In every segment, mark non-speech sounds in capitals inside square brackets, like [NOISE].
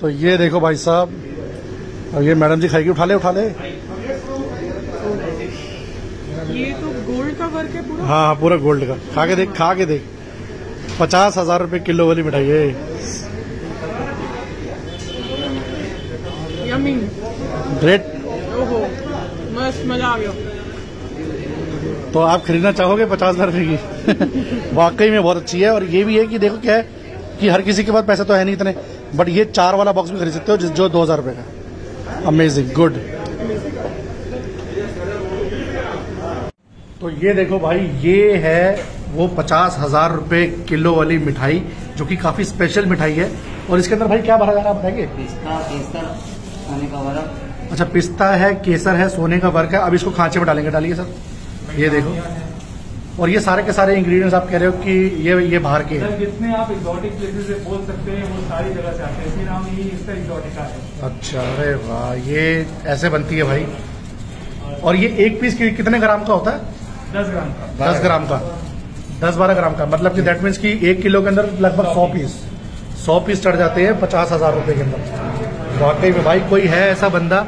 तो ये देखो भाई साहब और ये मैडम जी खाएगी उठा ले उठा ले। ये तो गोल्ड का वर्क है पूरा? हाँ हाँ पूरा गोल्ड का। खा के देख खा के देख। पचास हज़ार रुपए किलो वाली मिठाई है मस्त मज़ा आ गया। तो आप खरीदना चाहोगे पचास हज़ार रुपए की? [LAUGHS] वाकई में बहुत अच्छी है। और ये भी है कि देखो क्या है कि हर किसी के पास पैसा तो है नहीं इतने। बट ये चार वाला बॉक्स भी खरीद सकते हो जिस- जो दो हज़ार रुपए का। अमेजिंग गुड तो ये देखो भाई ये है वो पचास हज़ार रुपए किलो वाली मिठाई जो कि काफ़ी स्पेशल मिठाई है। और इसके अंदर भाई क्या भरा जा रहा है बताएँगे? पिस्ता केसर सोने का बर्फ़ अच्छा पिस्ता है केसर है सोने का वर्क है। अब इसको खांचे में डालेंगे डालिए सर। ये देखो। और ये सारे के सारे इंग्रेडिएंट्स आप कह रहे हो कि ये ये बाहर के हैं। जितने आप एक्सोटिक प्लेसेस से बोल सकते हैं वो सारी जगह से आते हैं। नाम ही इसका एक्सोटिका है अच्छा अरे वाह ये ऐसे बनती है भाई। और ये एक पीस कि- कितने ग्राम का होता है? दस ग्राम का। दस ग्राम का। दस बारह ग्राम का। मतलब कि दैट मीन्स कि एक किलो के अंदर लगभग सौ पीस सौ पीस चढ़ जाते हैं पचास हज़ार रुपए के अंदर। वाकई में भाई कोई है ऐसा बंदा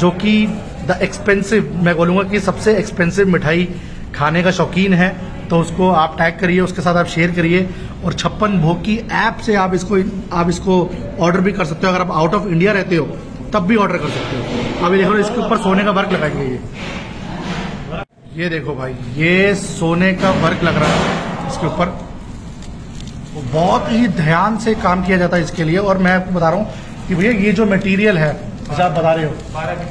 जो कि द एक्सपेंसिव मैं बोलूँगा कि सबसे एक्सपेंसिव मिठाई खाने का शौकीन है तो उसको आप टैग करिए, उसके साथ आप शेयर करिए और छप्पन भोग की ऐप से आप इसको आप इसको ऑर्डर भी कर सकते हो। अगर आप आउट ऑफ़ इंडिया रहते हो, तब भी ऑर्डर कर सकते हो। अभी देखो, इसके ऊपर सोने का वर्क लगाएँगे ये। ये देखो भाई, ये सोने का वर्क लग रहा है इसके ऊपर। बहुत ही ध्यान से काम किया जाता है इसके लिए। और मैं आपको बता रहा हूँ कि भैया, ये जो मटेरियल है, जैसे आप बता रहे हो,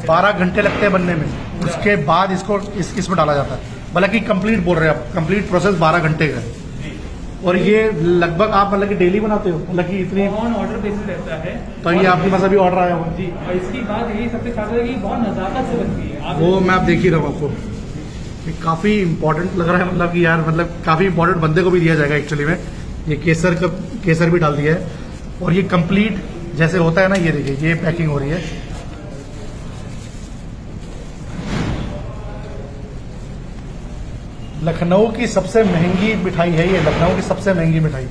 बारह घंटे लगते हैं बनने में। उसके बाद इसको इस, इसमें डाला जाता है। हालाँकि कंप्लीट बोल रहे हैं आप। कंप्लीट प्रोसेस बारह घंटे का। और ये लगभग आप मतलब कि डेली बनाते हो? मतलब कि इतनी ऑन ऑर्डर बेसिस रहता है। तो ये आपके पास अभी ऑर्डर आया हुआ जी और इसकी बात यही सबसे खास है कि बहुत नजाकत से बनती है। वो मैं आप देख ही रहा हूँ आपको। ये काफ़ी इंपॉर्टेंट लग रहा है मतलब कि यार मतलब काफ़ी इंपॉर्टेंट बंदे को भी दिया जाएगा एक्चुअली में। ये केसर का केसर भी डाल दिया है। और ये कंप्लीट जैसे होता है ना ये देखिए ये पैकिंग हो रही है। लखनऊ की सबसे महँगी मिठाई है ये, लखनऊ की सबसे महँगी मिठाई।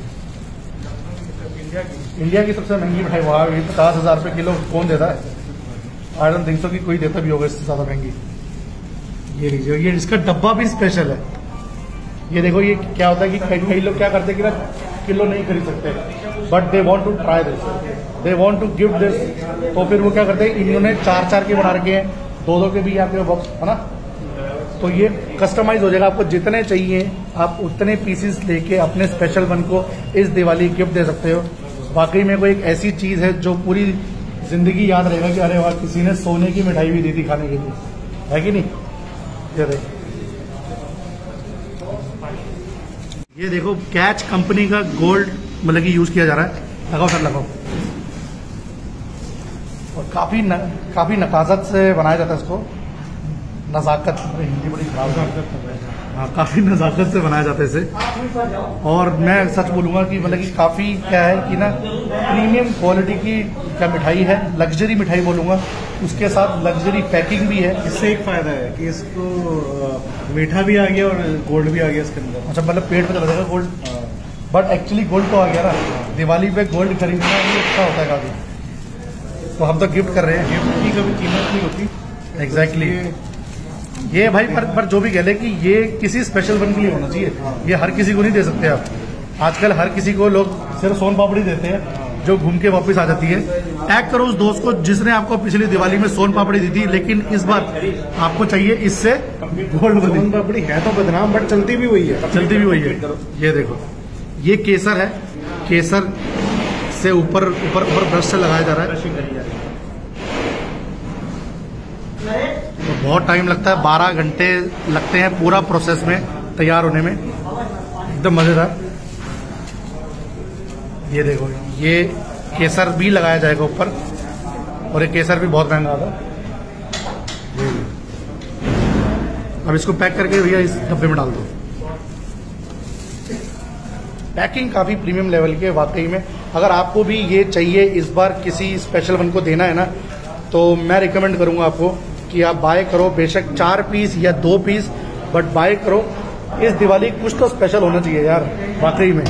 इंडिया की सबसे महँगी मिठाई, वहाँ भी पचास हज़ार रुपये किलो कौन देता है? आई डोंट थिंक सो कि कोई देता भी होगा इससे ज़्यादा महँगी। ये लीजिए, ये इसका डब्बा भी स्पेशल है। ये देखो, ये क्या होता है कि कई कई लोग क्या करते कि ना, किलो नहीं खरीद सकते। But they want to try this they want to give this तो फिर वो क्या करते हैं, इन्होंने चार चार के बना रखे हैं। दो दो के भी आपके बॉक्स है ना? तो ये कस्टमाइज हो जाएगा। आपको जितने चाहिए आप उतने पीसेस लेके अपने स्पेशल वन को इस दिवाली गिफ्ट दे सकते हो। वाकई में कोई एक ऐसी चीज़ है जो पूरी ज़िंदगी याद रहेगा कि अरे वाह किसी ने सोने की मिठाई भी दी थी खाने के लिए। है कि नहीं? ये देखो। ये देखो कैच कंपनी का गोल्ड मतलब कि यूज़ किया जा रहा है। लगाओ सर लगाओ। और काफ़ी न, काफ़ी नकाजत से बनाया जाता है इसको। नजाकत हिंदी बड़ी खराब है। हाँ काफ़ी नजाकत से बनाया जाता है इसे। और मैं सच बोलूँगा कि मतलब कि काफ़ी क्या है कि ना प्रीमियम क्वालिटी की क्या मिठाई है लग्जरी मिठाई बोलूँगा। उसके साथ लग्जरी पैकिंग भी है। इससे एक फ़ायदा है कि इसको मीठा भी आ गया और गोल्ड भी आ गया इसके अंदर। अच्छा मतलब पेट पे चला जाएगा गोल्ड बट एक्चुअली गोल्ड तो आ गया ना। दिवाली पे गोल्ड खरीदना ये अच्छा होता है काफ़ी। तो हम तो गिफ्ट कर रहे हैं। गिफ्ट की कभी कीमत नहीं होती। एग्जैक्टली ये भाई पर, पर जो भी कह ले कि ये किसी स्पेशल वन के लिए होना चाहिए। ये हर किसी को नहीं दे सकते आप। आजकल हर किसी को लोग सिर्फ़ सोन पापड़ी देते हैं जो घूम के वापस आ जाती है। टैग करो उस दोस्त को जिसने आपको पिछली दिवाली में सोन पापड़ी दी थी लेकिन इस बार आपको चाहिए इससे गोल्ड सोन पापड़ी है तो बदनाम बट चलती भी वही है। चलती भी वही है। ये देखो ये केसर है। केसर से ऊपर ऊपर ऊपर ब्रश से लगाया जा रहा है। बहुत टाइम लगता है, बारह घंटे लगते हैं पूरा प्रोसेस में, तैयार होने में। एकदम मज़ेदार ये देखो, ये केसर भी लगाया जाएगा ऊपर, और ये केसर भी बहुत महँगा लो। अब इसको पैक करके भैया इस डब्बे में डाल दो। पैकिंग काफ़ी प्रीमियम लेवल की है वाकई में। अगर आपको भी ये चाहिए, इस बार किसी स्पेशल वन को देना है ना तो मैं रिकमेंड करूँगा आपको। कि आप बाय करो बेशक चार पीस या दो पीस बट बाय करो। इस दिवाली कुछ तो स्पेशल होना चाहिए यार वाकई में।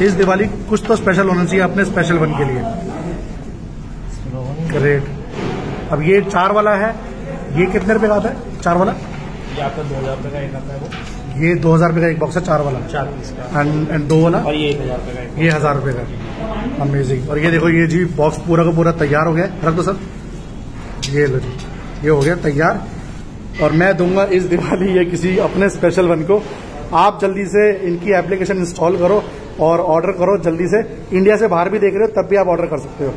इस दिवाली कुछ तो स्पेशल होना चाहिए अपने स्पेशल वन के लिए। ग्रेट अब ये चार वाला है ये कितने रुपए का आता है चार वाला? ये आपका दो हज़ार रुपये का एक आता है वो। ये दो हज़ार रुपए का एक बॉक्स है चार वाला। चार पीस का। एंड एंड दो वाला? और ये एक हज़ार रुपये का ये हज़ार रुपए का। अमेजिंग और ये देखो ये जी बॉक्स पूरा का पूरा तैयार हो गया रख दो सर ये लो जी। ये हो गया तैयार। और मैं दूँगा इस दिवाली ये किसी अपने स्पेशल वन को। आप जल्दी से इनकी एप्लीकेशन इंस्टॉल करो और ऑर्डर करो जल्दी से। इंडिया से बाहर भी देख रहे हो, तब भी आप ऑर्डर कर सकते हो।